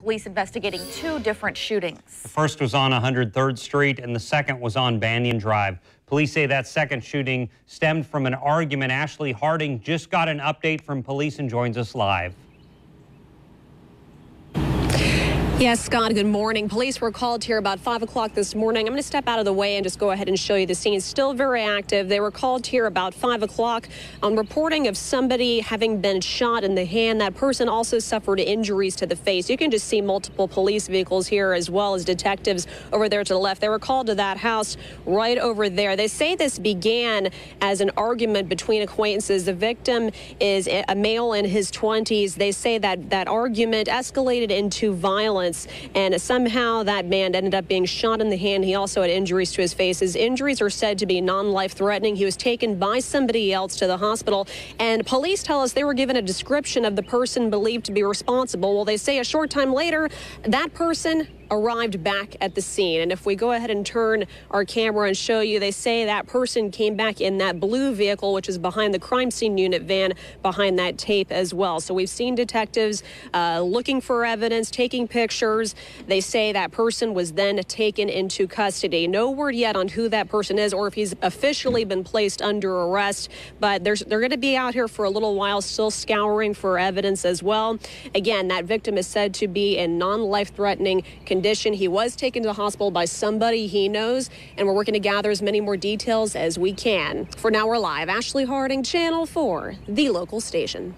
Police investigating two different shootings. The first was on 103rd Street and the second was on Banyan Drive. Police say that second shooting stemmed from an argument. Ashley Harding just got an update from police and joins us live. Yes, Scott, good morning. Police were called here about 5 o'clock this morning. I'm going to step out of the way and just go ahead and show you the scene. Still very active. They were called here about 5 o'clock on reporting of somebody having been shot in the hand. That person also suffered injuries to the face. You can just see multiple police vehicles here as well as detectives over there to the left. They were called to that house right over there. They say this began as an argument between acquaintances. The victim is a male in his 20s. They say that that argument escalated into violence violence, and somehow that man ended up being shot in the hand. He also had injuries to his face. His injuries are said to be non-life threatening. He was taken by somebody else to the hospital, and police tell us they were given a description of the person believed to be responsible. Well, they say a short time later, that person arrived back at the scene. And if we go ahead and turn our camera and show you, they say that person came back in that blue vehicle, which is behind the crime scene unit van behind that tape as well. So we've seen detectives uh, looking for evidence, taking pictures. They say that person was then taken into custody. No word yet on who that person is or if he's officially been placed under arrest, but they're going to be out here for a little while, still scouring for evidence as well. Again, that victim is said to be in non-life threatening condition condition. He was taken to the hospital by somebody he knows, and we're working to gather as many more details as we can. For now, we're live. Ashley Harding, Channel 4, the local station.